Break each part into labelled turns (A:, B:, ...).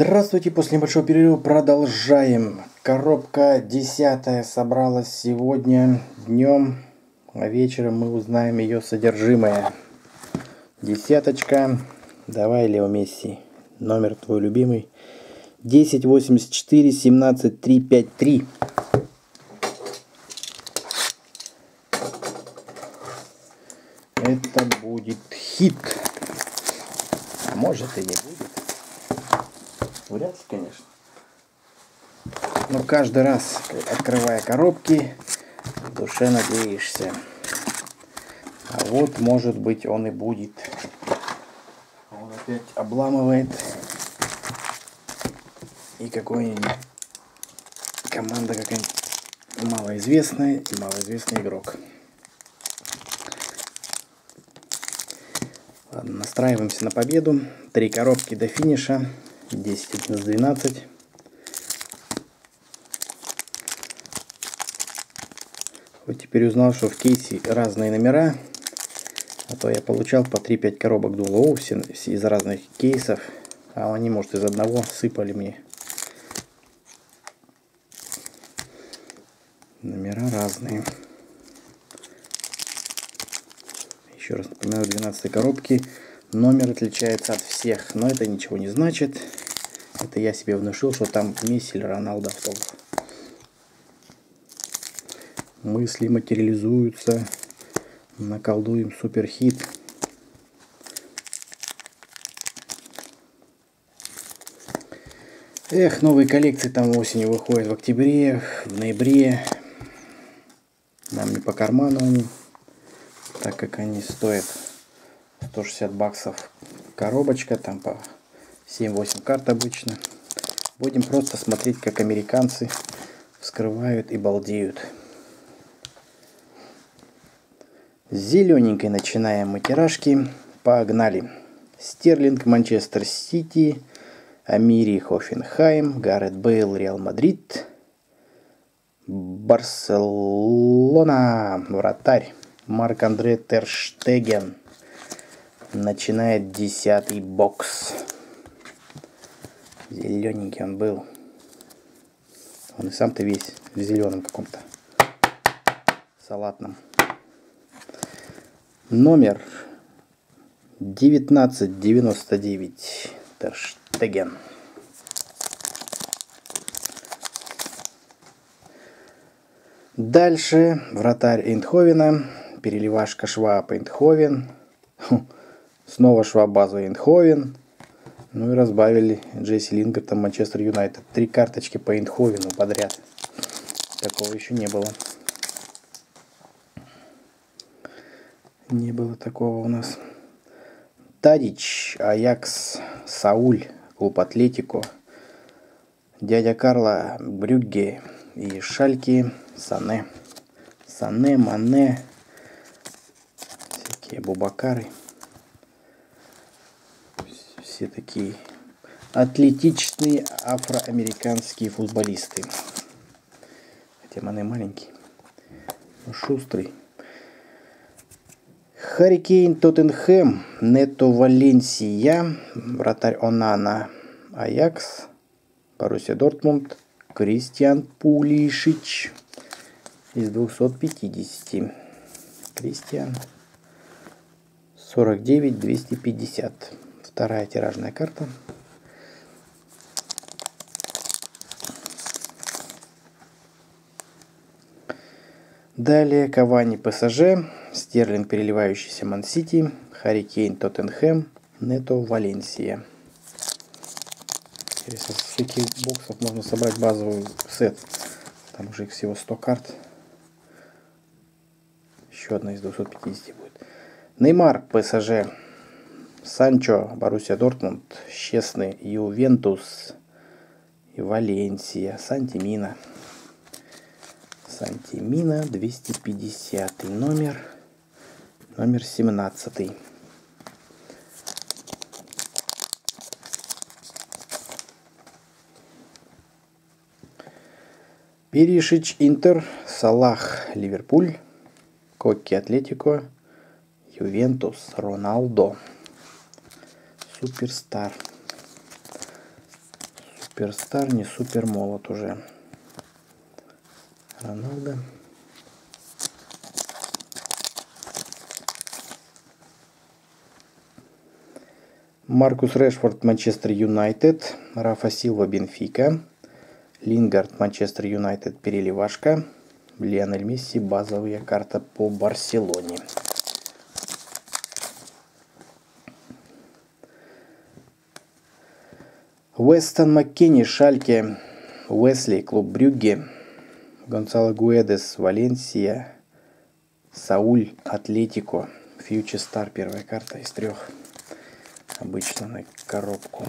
A: Здравствуйте, после небольшого перерыва продолжаем. Коробка десятая собралась сегодня днем, а вечером мы узнаем ее содержимое. Десяточка. Давай, Лео Месси, номер твой любимый. 1084 17 353. Это будет хит. Может и не будет. Вряд ли, конечно. Но каждый раз, открывая коробки, в душе надеешься. А вот, может быть, он и будет. Он опять обламывает. И какой-нибудь команда какая-нибудь малоизвестная и малоизвестный игрок. Ладно, настраиваемся на победу. Три коробки до финиша. 10 на 12. Вот теперь узнал, что в кейсе разные номера. А то я получал по 3-5 коробок Дула все из разных кейсов. А они, может, из одного сыпали мне. Номера разные. Еще раз напоминаю, 12 коробки. Номер отличается от всех, но это ничего не значит. Это я себе внушил, что там Месси или Роналдо автограф. Мысли материализуются. Наколдуем суперхит. Эх, новые коллекции там осенью выходят в октябре, в ноябре. Нам не по карману они, так как они стоят 160 баксов коробочка, там по 7-8 карт обычно. Будем просто смотреть, как американцы вскрывают и балдеют. Зелененькой начинаем мы тиражки. Погнали. Стерлинг, Манчестер Сити, Амири, Хофенхайм, Гарет Бейл, Реал Мадрид, Барселона, вратарь, Марк-Андре Терштеген – начинает десятый бокс. Зелененький он был. Он и сам-то весь в зеленом каком-то салатном. Номер 1999 Терштеген. Дальше вратарь Эйндховена, переливашка Шваб Эйндховен. Снова Швабаза Эйнховен. Ну и разбавили Джесси Лингертом Манчестер Юнайтед. Три карточки по Эйнховену подряд. Такого еще не было. Не было такого у нас. Тадич, Аякс, Сауль, клуб Атлетико, дядя Карла, Брюгге и Шальки, Сане. Сане, Мане, всякие Бубакары все такие атлетичные афроамериканские футболисты. Хотя Мане маленький, но шустрый. Харикейн Тоттенхэм, Нето Валенсия, вратарь Онана, Аякс, Боруссия Дортмунд, Кристиан Пулишич из 250. Кристиан 49 250. Вторая тиражная карта. Далее Кавани ПСЖ, Стерлинг переливающийся Ман-Сити, Харри Кейн Тоттенхэм, Нето Валенсия. Интересно, с каких боксов можно собрать базовый сет. Там уже их всего 100 карт. Еще одна из 250 будет. Неймар ПСЖ Санчо, Боруссия Дортмунд, Честный, Ювентус Валенсия, Сантимина. Сантимина 250 номер, номер 17. Перишич Интер, Салах Ливерпуль, Кокки Атлетико, Ювентус Роналдо. Суперстар. суперстар, не супер молот уже. Роналдо. Маркус Решфорд, Манчестер Юнайтед. Рафа Силва, Бенфика. Лингард, Манчестер Юнайтед, переливашка. Лионель Месси, базовая карта по Барселоне. Уэстон Маккенни, Шальке, Уэсли, клуб Брюгге, Гонсало Гуэдес, Валенсия, Сауль, Атлетико, Фьючер Стар, первая карта из трех, обычно на коробку.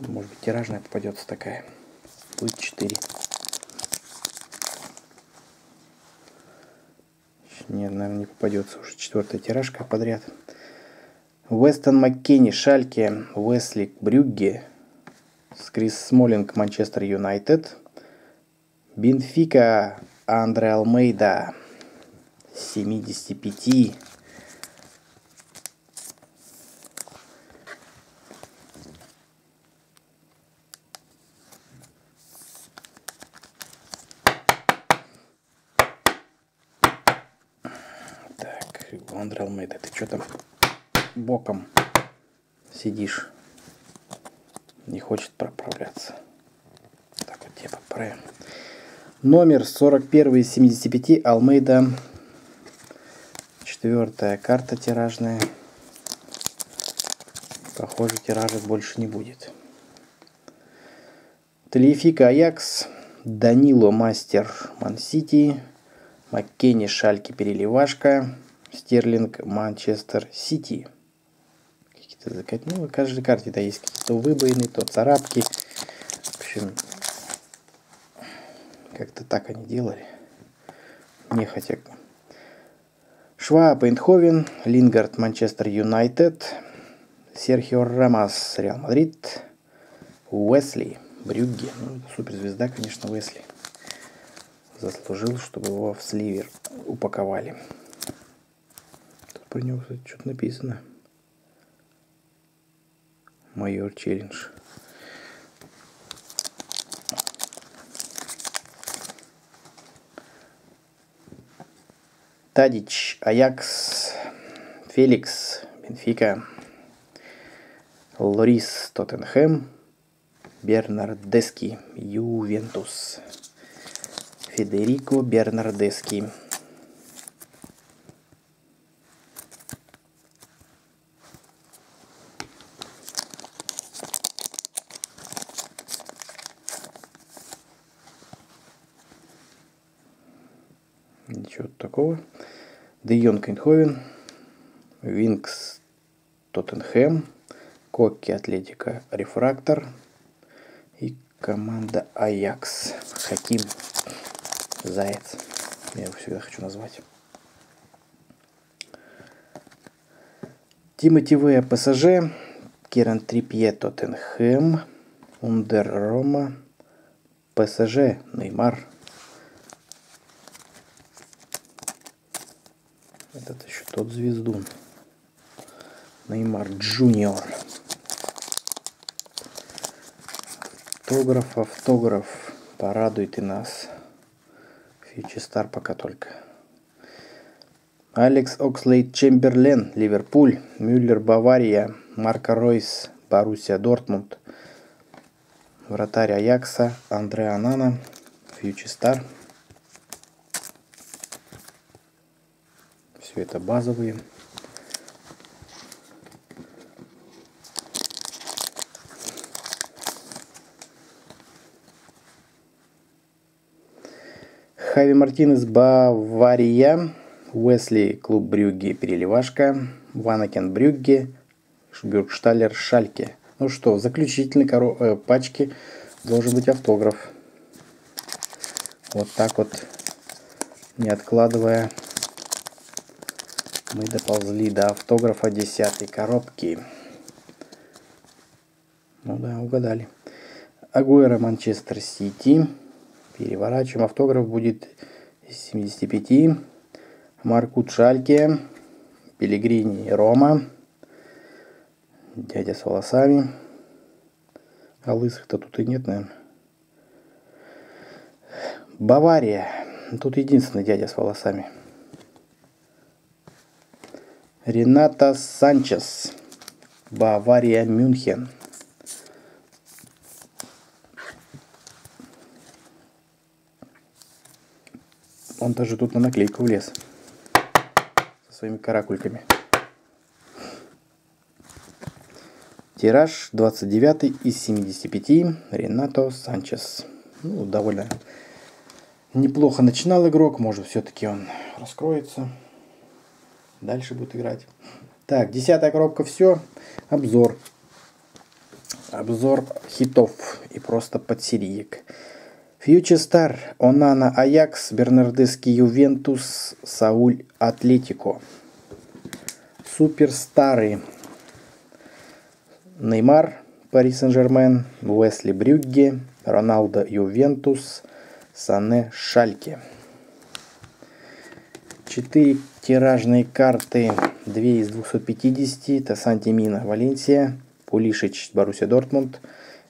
A: Может быть тиражная попадется такая, будет 4. Нет, наверное, не попадется уже четвертая тиражка подряд. Вестон Маккенни, Шальке, Уэсли, Брюгге, Крис Смолинг, Манчестер Юнайтед, Бенфика, Андре Алмейда, 75. Так, Андре Алмейда, ты что там? Боком сидишь, не хочет проправляться. Так вот тебе поправим. Номер 41 из 75 Алмейда. Четвертая карта тиражная. Похоже, тиража больше не будет. Телефика Аякс. Данило Мастер Ман-Сити. Маккенни Шальки Переливашка. Стерлинг Манчестер Сити закатить. Ну, на каждой карте да, есть какие-то выбоины, то царапки. В общем, как-то так они делали. Нехотя. Шваб Эйндховен, Лингард Манчестер Юнайтед, Серхио Рамос Реал Мадрид, Уэсли Брюгге. Ну, суперзвезда, конечно, Уэсли. Заслужил, чтобы его в сливер упаковали. Тут про него, кстати, что-то написано майор челлендж. Тадич, Аякс, Феликс, Бенфика, Лорис, Тоттенхэм, Бернардески, Ювентус, Федерико Бернардески. Ничего такого. Де Йонг Эйнховен. Винкс Тоттенхэм. Кокки Атлетика Рефрактор. И команда Аякс. Хаким Заяц. Я его всегда хочу назвать. Тимоти В. ПСЖ. Киран Трипье Тоттенхэм. Ундер Рома. ПСЖ. Неймар. Этот еще тот звездун. Неймар Джуниор. Автограф, автограф. Порадуй ты нас. Фьючи Стар пока только. Алекс Окслейд Чемберлен, Ливерпуль. Мюллер, Бавария. Марко Ройс, Боруссия Дортмунд. Вратарь Аякса, Андре Анана, Фьючи Все это базовые. Хави Мартинес Бавария. Уэсли Клуб Брюгге Переливашка. Ванакен Брюгге. Бюргшталер Шальке. Ну что, в заключительной коро... э, пачке должен быть автограф. Вот так вот, не откладывая мы доползли до автографа десятой коробки. Ну да, угадали. Агуэра Манчестер Сити. Переворачиваем. Автограф будет из 75. Маркут Шальке. Пелигрини Рома. Дядя с волосами. А лысых-то тут и нет, наверное. Бавария. Тут единственный дядя с волосами. Рената Санчес. Бавария, Мюнхен. Он даже тут на наклейку влез. Со своими каракульками. Тираж 29 из 75. Ренато Санчес. Ну, довольно неплохо начинал игрок. Может, все-таки он раскроется. Дальше будет играть. Так, десятая коробка, все. Обзор. Обзор хитов и просто подсериек. Фьючер Стар, Онана Аякс, Бернардески Ювентус, Сауль Атлетико. Суперстары. Неймар, Пари Сен-Жермен, Уэсли Брюгге, Роналдо Ювентус, Сане Шальке. Четыре тиражные карты, 2 из 250, это Сантимина Валенсия, Пулишич Боруссия Дортмунд,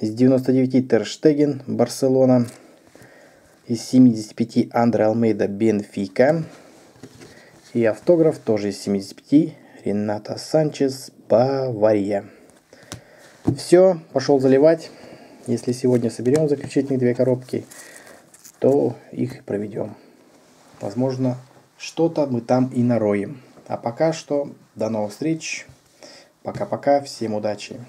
A: из 99 Терштеген Барселона, из 75 Андре Алмейда Бенфика. И автограф тоже из 75 Рената Санчес Бавария. Все, пошел заливать. Если сегодня соберем заключительные две коробки, то их проведем. Возможно, что-то мы там и нароем. А пока что, до новых встреч. Пока-пока, всем удачи.